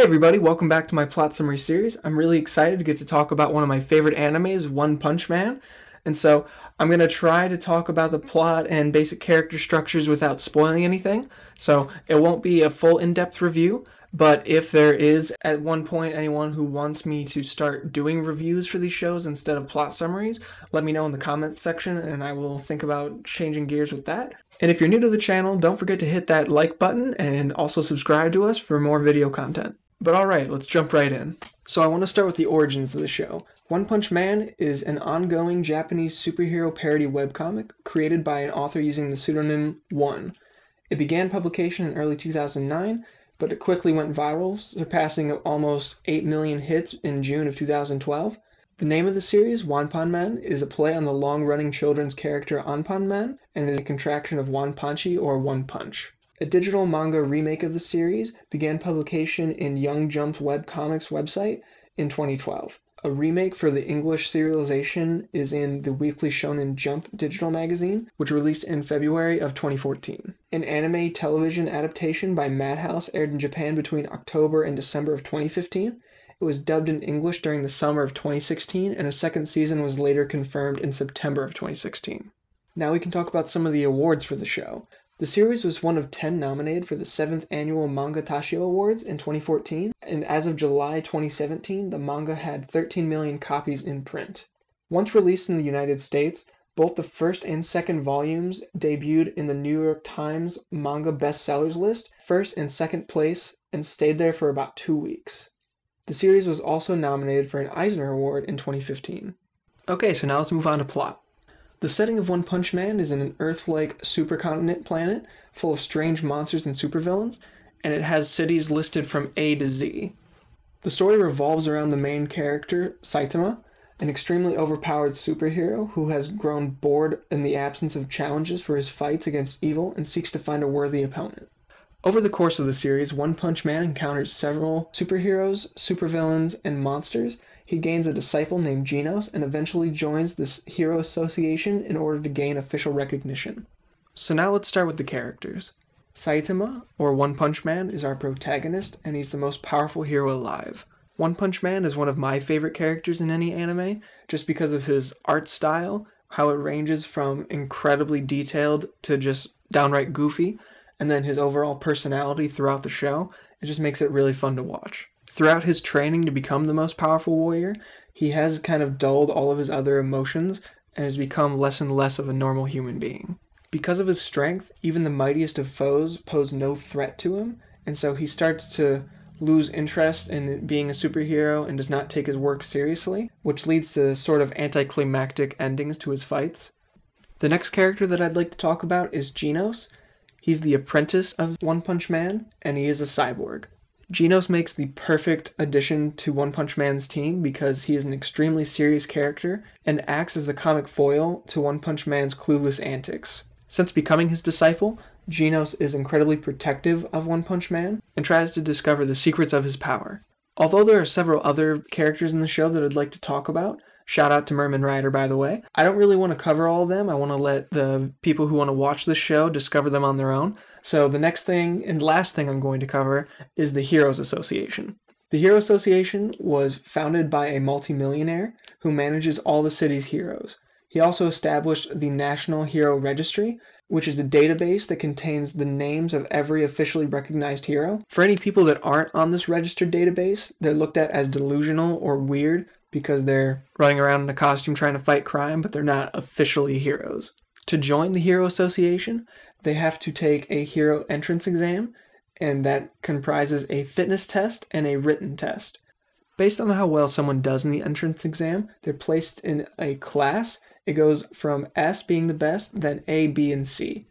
Hey everybody, welcome back to my plot summary series. I'm really excited to get to talk about one of my favorite animes, One Punch Man. And so I'm going to try to talk about the plot and basic character structures without spoiling anything. So it won't be a full in depth review, but if there is at one point anyone who wants me to start doing reviews for these shows instead of plot summaries, let me know in the comments section and I will think about changing gears with that. And if you're new to the channel, don't forget to hit that like button and also subscribe to us for more video content. But alright, let's jump right in. So I want to start with the origins of the show. One Punch Man is an ongoing Japanese superhero parody webcomic created by an author using the pseudonym One. It began publication in early 2009 but it quickly went viral, surpassing almost 8 million hits in June of 2012. The name of the series, Wanpan Man, is a play on the long running children's character Anpan Man and is a contraction of One Punchy or One Punch. A digital manga remake of the series began publication in Young Jump's webcomics website in 2012. A remake for the English serialization is in the Weekly Shonen Jump digital magazine, which released in February of 2014. An anime television adaptation by Madhouse aired in Japan between October and December of 2015. It was dubbed in English during the summer of 2016, and a second season was later confirmed in September of 2016. Now we can talk about some of the awards for the show. The series was one of 10 nominated for the 7th annual Manga Taisho Awards in 2014, and as of July 2017, the manga had 13 million copies in print. Once released in the United States, both the first and second volumes debuted in the New York Times manga bestsellers list, first and second place, and stayed there for about two weeks. The series was also nominated for an Eisner Award in 2015. Okay, so now let's move on to plot. The setting of One Punch Man is in an Earth-like supercontinent planet full of strange monsters and supervillains, and it has cities listed from A to Z. The story revolves around the main character, Saitama, an extremely overpowered superhero who has grown bored in the absence of challenges for his fights against evil and seeks to find a worthy opponent. Over the course of the series, One Punch Man encounters several superheroes, supervillains, and monsters, he gains a disciple named Genos and eventually joins this hero association in order to gain official recognition. So now let's start with the characters. Saitama, or One Punch Man, is our protagonist, and he's the most powerful hero alive. One Punch Man is one of my favorite characters in any anime, just because of his art style, how it ranges from incredibly detailed to just downright goofy, and then his overall personality throughout the show. It just makes it really fun to watch throughout his training to become the most powerful warrior, he has kind of dulled all of his other emotions and has become less and less of a normal human being. Because of his strength, even the mightiest of foes pose no threat to him, and so he starts to lose interest in being a superhero and does not take his work seriously, which leads to sort of anticlimactic endings to his fights. The next character that I'd like to talk about is Genos. He's the apprentice of One Punch Man, and he is a cyborg. Genos makes the perfect addition to One Punch Man's team because he is an extremely serious character and acts as the comic foil to One Punch Man's clueless antics. Since becoming his disciple, Genos is incredibly protective of One Punch Man and tries to discover the secrets of his power. Although there are several other characters in the show that I'd like to talk about, Shout out to Mumen Rider, by the way. I don't really want to cover all of them. I want to let the people who want to watch this show discover them on their own. So the next thing and last thing I'm going to cover is the Heroes Association. The Hero Association was founded by a multimillionaire who manages all the city's heroes. He also established the National Hero Registry, which is a database that contains the names of every officially recognized hero. For any people that aren't on this registered database, they're looked at as delusional or weird because they're running around in a costume trying to fight crime, but they're not officially heroes. To join the Hero Association, they have to take a hero entrance exam, and that comprises a fitness test and a written test. Based on how well someone does in the entrance exam, they're placed in a class. It goes from S being the best, then A, B, and C.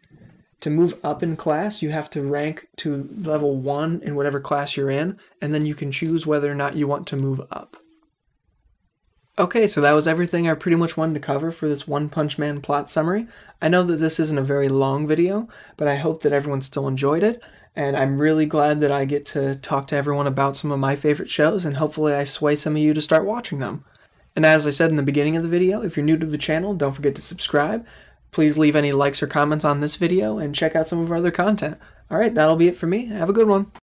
To move up in class, you have to rank to level 1 in whatever class you're in, and then you can choose whether or not you want to move up. Okay, so that was everything I pretty much wanted to cover for this One Punch Man plot summary. I know that this isn't a very long video, but I hope that everyone still enjoyed it, and I'm really glad that I get to talk to everyone about some of my favorite shows, and hopefully I sway some of you to start watching them. And as I said in the beginning of the video, if you're new to the channel, don't forget to subscribe. Please leave any likes or comments on this video, and check out some of our other content. Alright, that'll be it for me. Have a good one.